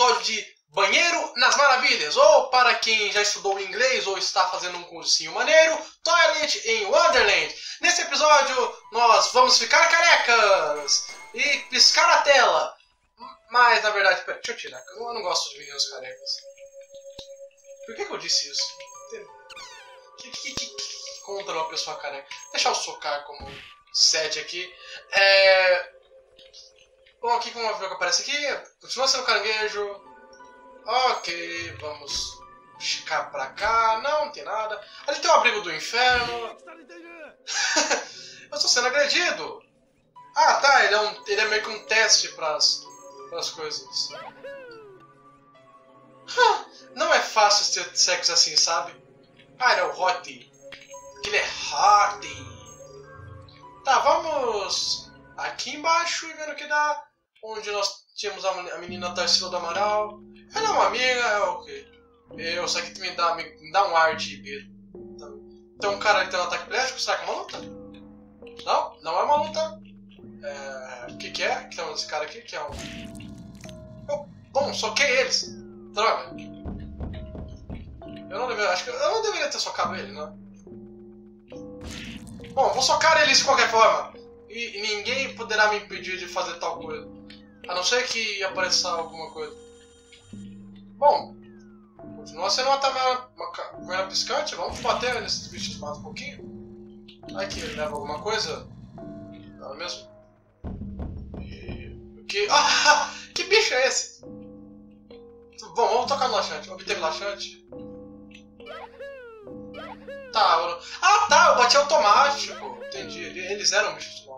episódio de Banheiro nas Maravilhas, ou para quem já estudou inglês ou está fazendo um cursinho maneiro, Toilet in Wonderland. Nesse episódio nós vamos ficar carecas e piscar a tela. Mas na verdade, pera, deixa eu tirar, eu não, gosto de meninos carecas. Por que, que eu disse isso? Que, que, que, contra uma pessoa careca? Deixa eu socar como sede aqui. É... Bom, aqui como o que aparece aqui, continua sendo caranguejo. Ok, vamos esticar pra cá. Não, não tem nada. Ali tem o abrigo do inferno. eu estou sendo agredido. Ah, tá, ele é, um, ele é meio que um teste pras, pras coisas. Não é fácil ter sexo assim, sabe? Ah, ele é o Hottie. Ele é Hottie. Tá, vamos aqui embaixo e vendo o que dá. Onde nós tínhamos a menina Tarsila do Amaral. Ela é uma amiga, é o quê? Eu, isso aqui me dá, me dá um ar de beira. Tem um cara que tem um ataque elétrico, será que é uma luta? Não, não é uma luta. É, o que, que é? Que tem esse cara aqui que é um. Oh, bom, soquei eles. Droga. Eu não deveria. Acho que eu não deveria ter socado ele, né? Bom, vou socar eles de qualquer forma. E, e ninguém poderá me impedir de fazer tal coisa. A não ser que apareça alguma coisa. Bom, continua sendo uma taverna piscante. Vamos bater nesses bichos mais um pouquinho. Vai que ele leva alguma coisa. Não é mesmo? E... Que... Ah! Que bicho é esse? Bom, vamos tocar no laxante. Obter laxante. Tá, eu... Ah tá, eu bati automático. Entendi. Eles eram bichos.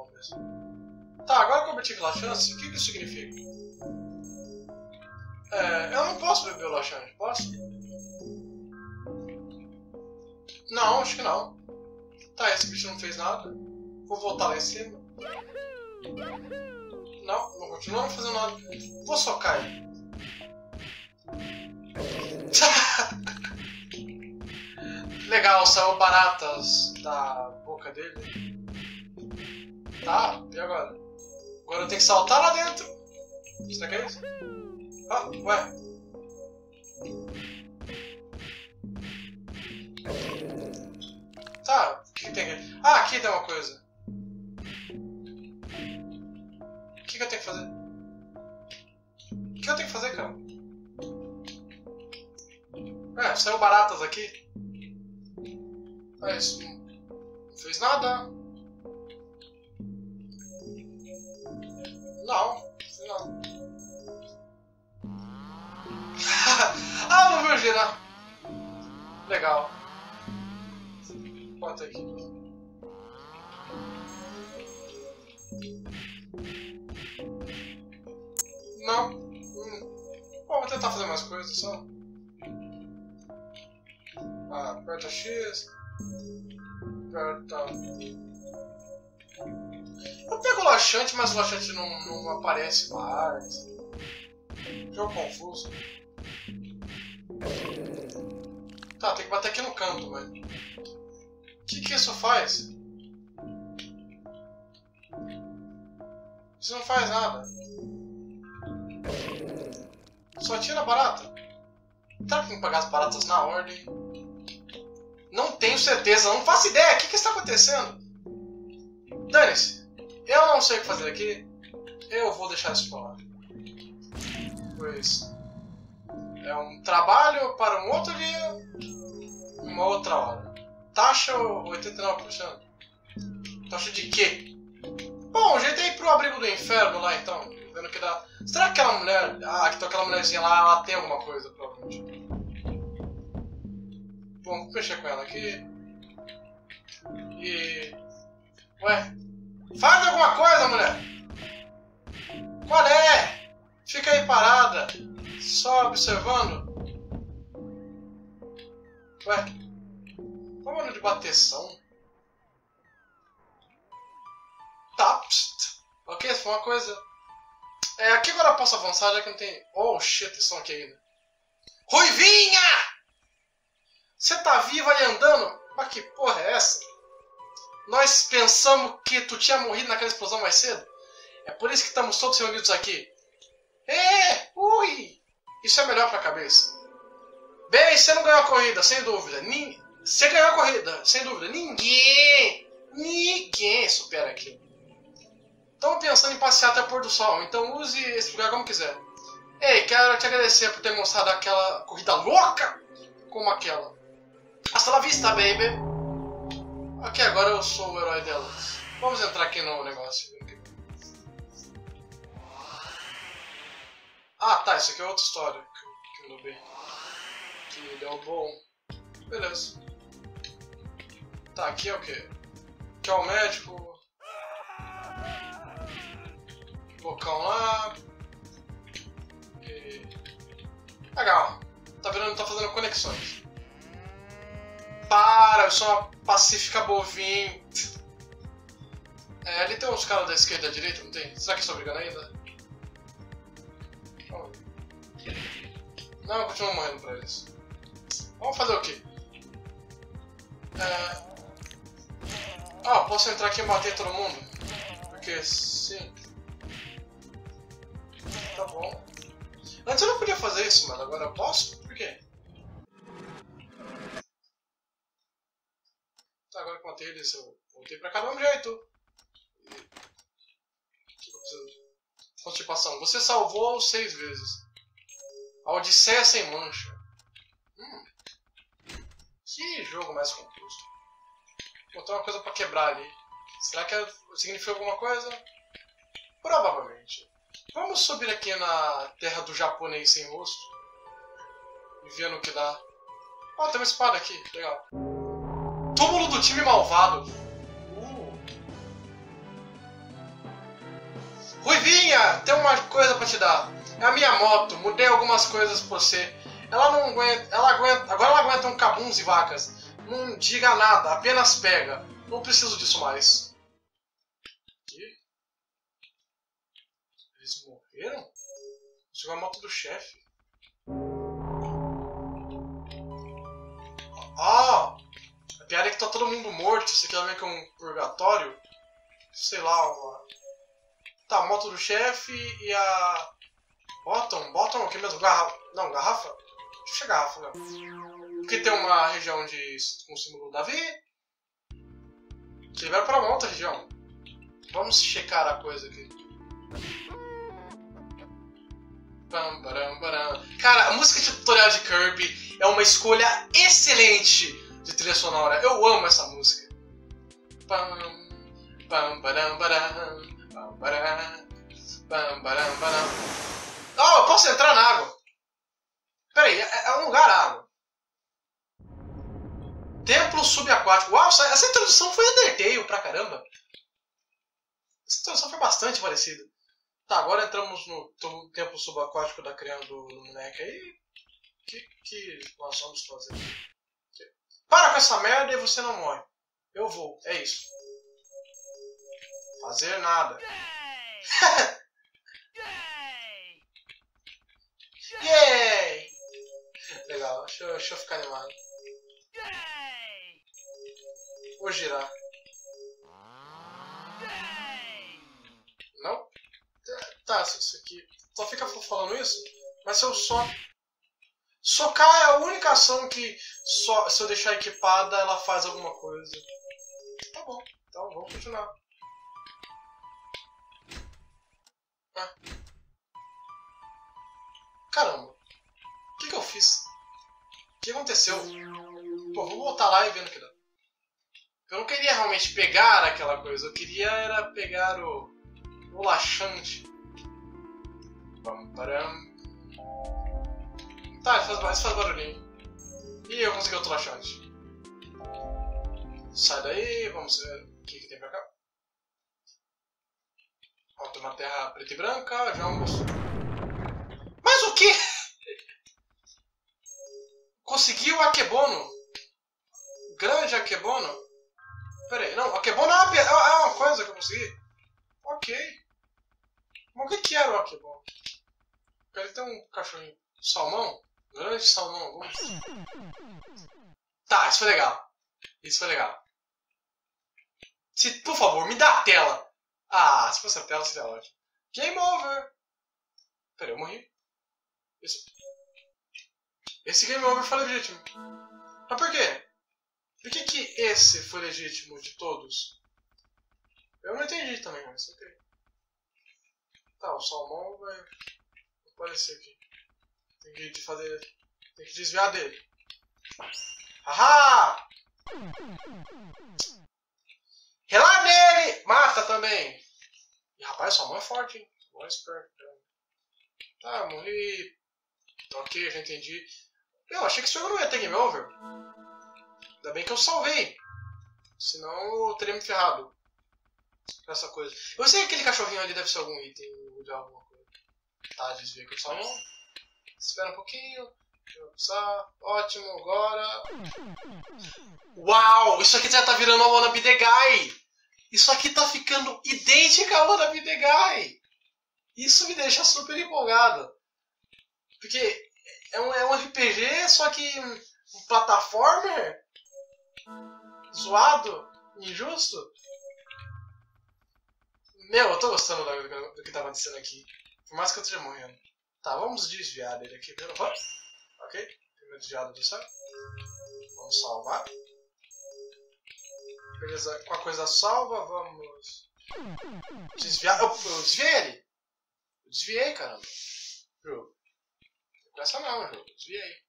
Tá, agora que eu obtive laxante, o que isso significa? É, eu não posso beber o laxante, posso? Não, acho que não. Tá, esse bicho não fez nada. Vou voltar lá em cima. Não, não continua fazendo nada. Vou socar ele. Legal, saiu baratas da boca dele. Tá, e agora? Agora eu tenho que saltar lá dentro. Será que é isso? Ah, ué. Tá, o que, tem aqui? Ah, aqui tem uma coisa. O que, que eu tenho que fazer? O que eu tenho que fazer, cara? É, saiu baratas aqui. É isso. Não fez nada. Legal. Bota aqui. Não. Hum. Bom, vou tentar fazer mais coisas só. Ah, aperta X. Aperta. Eu pego o laxante, mas o laxante não, não aparece mais. Jogo confuso. Tá, tem que bater aqui no canto, mas. O que, que isso faz? Isso não faz nada. Só tira barata. Será que tem que pagar as baratas na ordem? Não tenho certeza, não faço ideia. O que, que está acontecendo? Dane-se. Eu não sei o que fazer aqui. Eu vou deixar isso pra lá. Pois. É um trabalho para um outro dia, uma outra hora. Taxa 89%. Taxa de quê? Bom, ir pro abrigo do inferno lá então. Vendo que dá. Será que aquela mulher. Ah, que aquela mulherzinha lá, ela tem alguma coisa, provavelmente. Bom, vou mexer com ela aqui. E. Ué? Faz alguma coisa, mulher! Qual é? Fica aí parada, só observando. Ué? Qual é o nome de bateção? Tá. Ok, foi uma coisa. É, aqui agora eu posso avançar, já que não tem... Oh, shit, eles estão aqui ainda. Ruivinha! Você tá viva e andando? Mas que porra é essa? Nós pensamos que tu tinha morrido naquela explosão mais cedo. É por isso que estamos todos reunidos aqui. É, ui! Isso é melhor pra cabeça. Você não ganhou a corrida, sem dúvida. Nin... Você ganhou a corrida, sem dúvida. Ninguém, ninguém supera aquilo. Estamos pensando em passear até pôr do sol, então use esse lugar como quiser. Ei, quero te agradecer por ter mostrado aquela corrida louca como aquela. Hasta la vista, baby. Ok, agora eu sou o herói delas. Vamos entrar aqui no negócio. Ah, tá, isso aqui é outra história que, eu bem. Ele é bom. Beleza. Tá, aqui é o quê? Aqui é o médico. Bocão lá. E... Legal. Tá vendo? Tá fazendo conexões. Para, eu sou uma pacífica bovim. É, ali tem uns caras da esquerda e da direita, não tem? Será que estão brigando ainda? Não, eu continuo morrendo pra eles. Vamos fazer o quê? É... Ah, posso entrar aqui e bater todo mundo? Porque sim. Tá bom. Antes eu não podia fazer isso, mas agora eu posso? Por quê? Tá, agora que matei eles, eu voltei pra cá do mesmo jeito. Constipação. Você salvou seis vezes. A Odisseia sem mancha. Que jogo mais confuso. Botou uma coisa pra quebrar ali. Será que significa alguma coisa? Provavelmente. Vamos subir aqui na terra do japonês sem rosto. E ver no que dá. Ó, tem uma espada aqui. Legal. Túmulo do time malvado. Uh. Ruivinha, tem uma coisa pra te dar. É a minha moto, mudei algumas coisas pra você. Ela não aguenta, ela aguenta, agora ela aguenta um cabuns e vacas. Não diga nada, apenas pega. Não preciso disso mais. Que? Eles morreram? Chegou a moto do chefe. Ah! A piada é que tá todo mundo morto. Isso aqui é que é um purgatório. Sei lá, uma... Tá, a moto do chefe e a Bottom? Bottom o que mesmo? Garrafa? Não, garrafa? Deixa eu chegar, não. Porque tem uma região de, com o símbolo Davi. Que vai para uma outra região. Vamos checar a coisa aqui. Cara, a música de tutorial de Kirby é uma escolha excelente de trilha sonora. Eu amo essa música. Oh, eu posso entrar na água. Peraí, é, é um lugar água. Templo subaquático. Uau, essa introdução foi Undertale pra caramba. Essa introdução foi bastante parecida. Tá, agora entramos no templo subaquático da criança do, do moleque aí. O que, que nós vamos fazer? Para com essa merda e você não morre. Eu vou, é isso. Fazer nada. Yay! Legal, deixa deixa eu ficar animado. Vou girar. Não? Tá, isso aqui. Só fica falando isso? Mas se eu só. Socar é a única ação que só, se eu deixar equipada ela faz alguma coisa. Tá bom, então vamos continuar. Ah. Caramba, o que, que eu fiz? O que aconteceu? Pô, vou voltar lá e ver no que dá. Eu não queria realmente pegar aquela coisa, eu queria era pegar o, o laxante. Pam. Tá, isso faz, isso faz barulhinho. E eu consegui outro laxante. Sai daí, vamos ver o que, que tem pra cá. Ó, tem uma terra preta e branca, vamos mas o que? Conseguiu o Akebono. Grande Akebono. Pera aí, não, Akebono é uma, é uma coisa que eu consegui. Ok. Mas o que, que era o Akebono? Ele tem um cachorrinho. Salmão? Grande salmão. Vamos... Tá, isso foi legal. Isso foi legal. Se, por favor, me dá a tela. Ah, se fosse a tela seria ótimo. Game over. Peraí, eu morri. Esse, esse game over foi legítimo. Mas por quê? Por que, que esse foi legítimo de todos? Eu não entendi também, mas ok. Tá, o salmão vai aparecer aqui. Tem que fazer. Tem que desviar dele. Haha! Relar nele! Mata também! E rapaz, sua mão é forte, hein? Sua é esperto. Tá, morri. Ok, já entendi. Eu achei que esse jogo não ia ter game over. Ainda bem que eu salvei. Senão eu teria me ferrado. Essa coisa. Eu sei que aquele cachorrinho ali deve ser algum item de alguma coisa. Tá, desvia aqui o salmão. Espera um pouquinho. Ótimo, agora. Uau! Isso aqui já tá virando a Wannabe The Guy! Isso aqui tá ficando idêntica a Wannabe The Guy! Isso me deixa super empolgado. Porque é um, é um RPG, só que um plataformer zoado, injusto. Meu, eu tô gostando do, do que tá acontecendo aqui. Por mais que eu esteja morrendo. Tá, vamos desviar dele aqui. Ok? Primeiro desviado disso. Vamos salvar. Beleza, com a coisa salva, vamos desviar. Eu, eu desviei ele! Eu desviei, caramba. Jogo. Essa não, jogo. Desviei.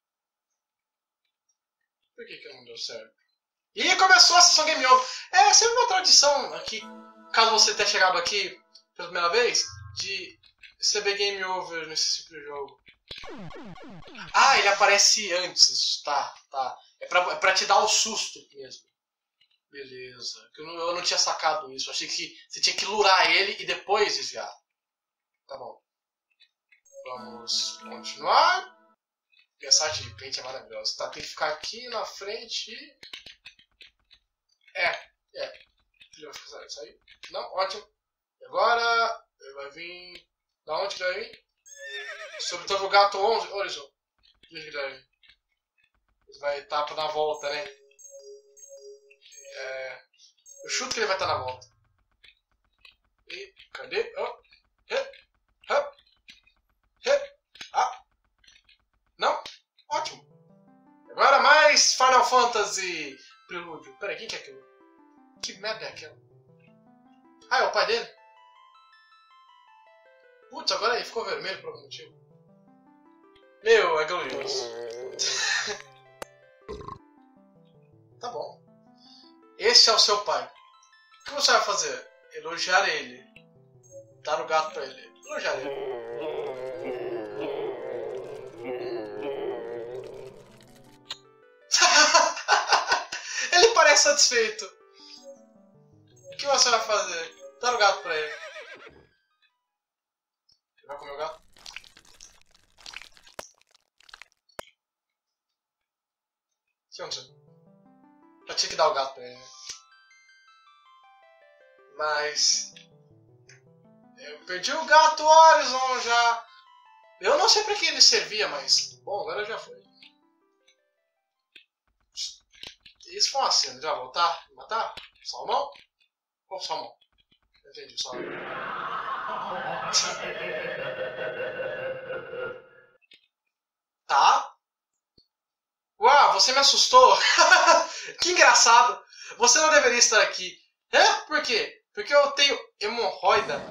Por que, que não deu certo? E começou a sessão Game Over. É sempre uma tradição aqui, caso você tenha chegado aqui pela primeira vez, de receber Game Over nesse tipo de jogo. Ah, ele aparece antes. Tá, tá. É pra, é pra te dar o susto mesmo. Beleza. Eu não, eu não tinha sacado isso. Achei que você tinha que lurar ele e depois desviar. Tá bom. Vamos continuar. Arte de pente é maravilhosa. Tá, tem que ficar aqui na frente. É, é. Ele vai aí? Não, ótimo. E agora ele vai vir. Da onde ele vai vir? Sobre o gato 11. Horizon. Ele vai vir. Ele vai estar tá na volta, né? É, eu chuto que ele vai estar tá na volta. E cadê? Oh. Mais Final Fantasy Prelúdio. Peraí, quem que é aquilo? Que merda é aquela? Ah, é o pai dele? Putz, agora ele ficou vermelho por algum motivo. Meu, é glorioso. tá bom. Esse é o seu pai. O que você vai fazer? Elogiar ele. Dar o gato pra ele. Elogiar ele. Parece satisfeito. O que você vai fazer? Dá o gato pra ele. Vai comer o gato? O que aconteceu? Eu tinha que dar o gato pra ele. Mas. Eu perdi o gato Horizon já. Eu não sei pra que ele servia, mas. Bom, agora já foi. Isso foi uma cena. Vai voltar? Matar? Salmão? Qual salmão? Entendi, salmão. tá. Uau, você me assustou. que engraçado. Você não deveria estar aqui. É? Por quê? Porque eu tenho hemorroida.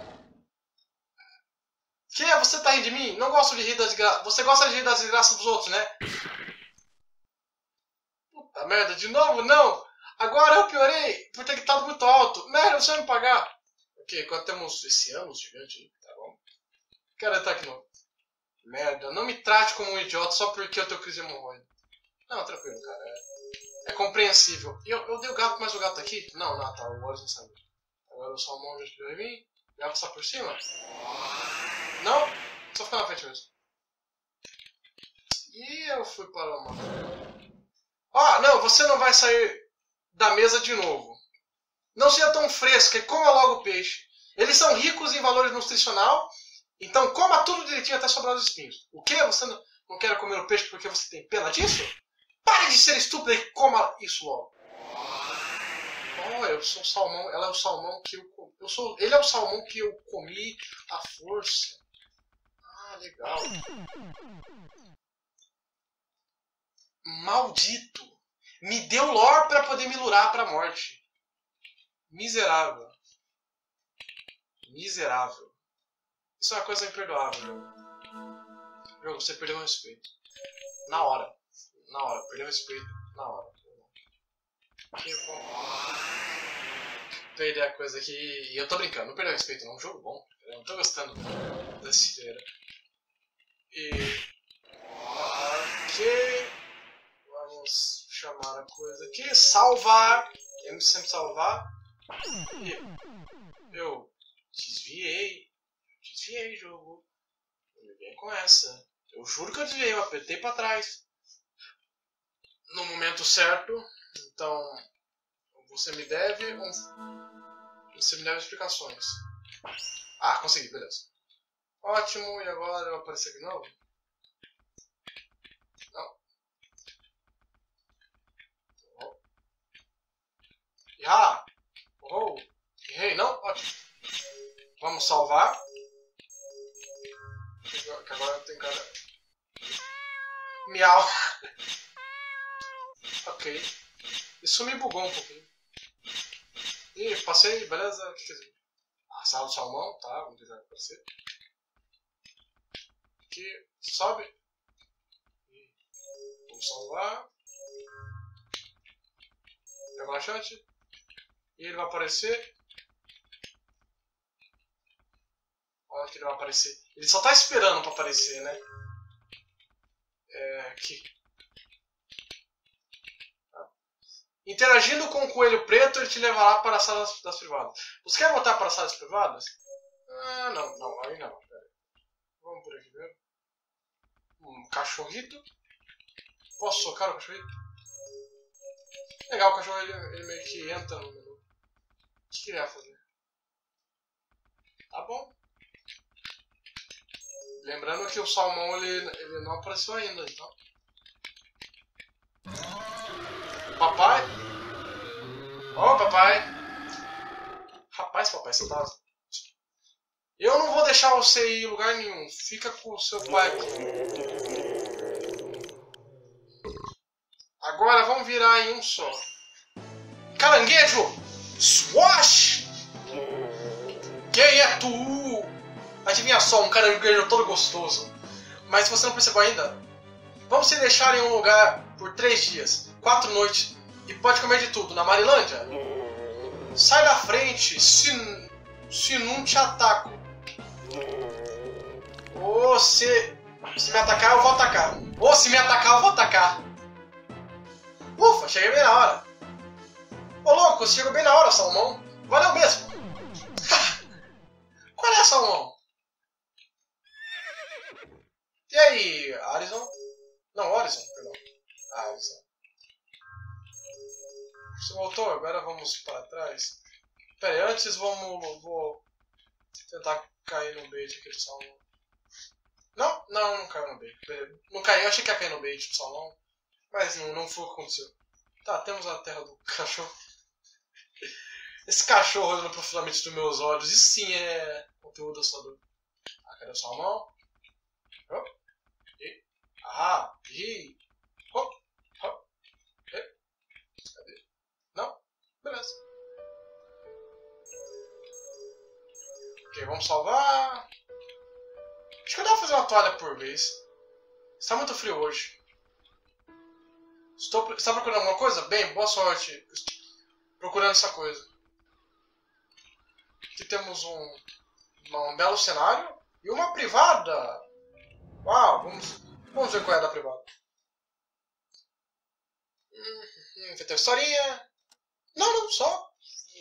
Que? Você tá rindo de mim? Não gosto de rir das desgraças. Você gosta de rir das desgraças dos outros, né? Puta merda, de novo? Não! Agora eu piorei por ter estado muito alto. Merda, você vai me pagar. Ok, agora temos esse ano gigante aí, tá bom? Quero entrar aqui novo. Merda, não me trate como um idiota só porque eu tenho crise hemorroide. Não, tranquilo, cara. É, é compreensível. Eu, eu dei o gato, mas o gato tá aqui? Não, não, tá. O Boris não sabe. Agora o salmão já vai vir. Já passar por cima? Não? Só ficar na frente mesmo. E eu fui para uma. Ah, não, você não vai sair da mesa de novo. Não seja tão fresca e coma logo o peixe. Eles são ricos em valores nutricional, então coma tudo direitinho até sobrar os espinhos. O que? Você não, não quer comer o peixe porque você tem pena disso? Pare de ser estúpido e coma isso logo. Oh, eu sou o salmão. Ela é o salmão que eu, eu sou. Ele é o salmão que eu comi à força. Ah, legal. Maldito! Me deu lore para poder me lurar pra morte. Miserável. Miserável. Isso é uma coisa imperdoável, jogo. Jogo, você perdeu o respeito. Na hora. Na hora. Perdeu o respeito. Na hora. Que bom. Perder a coisa aqui. E eu tô brincando, não perdeu respeito, não. Um jogo bom. Eu não tô gostando desse feira. E. Ok. Vamos chamar a coisa aqui. Salvar. Temos sempre salvar. Eu desviei. Desviei, jogo. Não vem com essa. Eu juro que eu desviei, eu apertei pra trás. No momento certo. Então. Você me deve um. Você me deve explicações. Ah, consegui, beleza. Ótimo, e agora eu aparecer de novo? Não. Oh. Ah! Oh! Errei, não? Ótimo. Vamos salvar. Que agora tem cara. Miau. ok. Isso me bugou um pouquinho. Ih, passei, beleza? A sala do salmão, tá? Vamos tentar aparecer. Aqui, sobe. Vamos salvar. Pega o laxante. E ele vai aparecer. Olha que ele vai aparecer. Ele só tá esperando pra aparecer, né? É, aqui. Interagindo com o coelho preto, ele te levará para as salas das privadas. Você quer voltar para as salas privadas? Ah, não, não, aí não. Vamos por aqui mesmo. Um cachorrito. Posso socar o cachorrito? Legal, o cachorro ele, ele meio que entra no que ele vai fazer? Tá bom. Lembrando que o salmão ele, ele não apareceu ainda, então. Papai? Ô, oh, papai! Rapaz, papai, você tá. Eu não vou deixar você ir em lugar nenhum. Fica com o seu pai aqui. Agora vamos virar em um só. Caranguejo! Swash! Quem é tu? Adivinha só, um caranguejo todo gostoso. Mas você não percebeu ainda? Vamos se deixar em um lugar por três dias, quatro noites e pode comer de tudo na Marilândia? Sai da frente, se, se não te ataco. Ou se, se me atacar, eu vou atacar. Ou se me atacar, eu vou atacar. Ufa, cheguei bem na hora. Ô louco, você chegou bem na hora, Salmão. Valeu mesmo. Qual é, Salmão? E aí, Arison? Não, Horizon, perdão. Arison. Você voltou? Agora vamos para trás. Pera aí, antes vamos. Vou tentar cair no bait aqui do salão. Não, não, não caiu no bait. Não caiu, eu achei que ia cair no bait do salão. Mas não, não foi o que aconteceu. Tá, temos a terra do cachorro. Esse cachorro olhando profundamente dos meus olhos. Isso sim é conteúdo assustador. Ah, cadê o salmão? Oh. Ah. E. Cadê? Não? Beleza. Ok, vamos salvar. Acho que eu devo fazer uma toalha por vez. Está muito frio hoje. Estou, está procurando alguma coisa? Bem, boa sorte. Procurando essa coisa. Aqui temos um, um belo cenário e uma privada. Uau, vamos Vamos ver qual é da privada. Hum, hum, historinha. Não, não, só.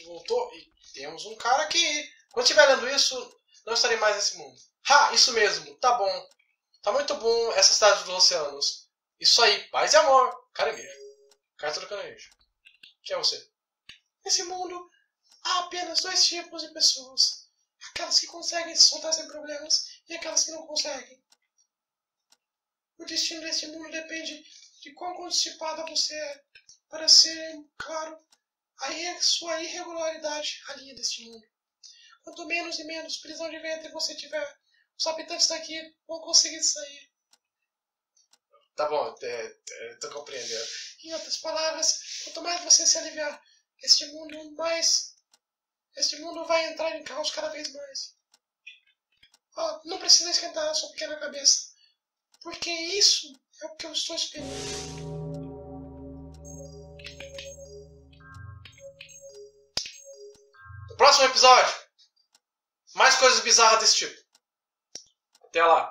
Voltou. E temos um cara que, quando estiver lendo isso, não estarei mais nesse mundo. Ha, isso mesmo. Tá bom. Tá muito bom essa cidade dos oceanos. Isso aí, paz e amor. Caranguejo. Carta do caranguejo. Quem é você? Nesse mundo, há apenas dois tipos de pessoas. Aquelas que conseguem se soltar sem problemas e aquelas que não conseguem. O destino desse mundo depende de quão antecipada você é. Para ser claro, a sua irregularidade a linha deste mundo. Quanto menos e menos prisão de ventre você tiver, os habitantes daqui vão conseguir sair. Tá bom, é, é, tô compreendendo. Em outras palavras, quanto mais você se aliviar, este mundo mais. Este mundo vai entrar em caos cada vez mais. Oh, não precisa esquentar a sua pequena cabeça. Porque isso é o que eu estou esperando. No próximo episódio, mais coisas bizarras desse tipo. Até lá.